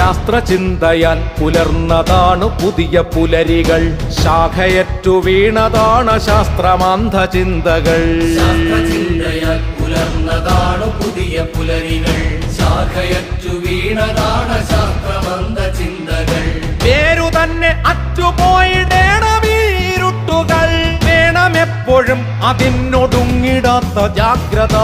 ശാസ്ത്രചിന്തയാൽ പുലർന്നതാണു പുതിയ പുലരികൾ. ശാഖയറ്റു വീണതാണ് ശാസ്ത്രമാന്ധ ചിന്തകൾ ശാസ്ത്രചിന്തയാൽ പുതിയ പുലരികൾ. ശാഖയറ്റു വീണതാണ് ശാസ്ത്രമന്ത ചിന്തകൾ പേരു തന്നെ അറ്റുപോയിടേണമീരുട്ടുകൾ വേണമെപ്പോഴും അതിനൊടുങ്ങിടാത്ത ജാഗ്രത.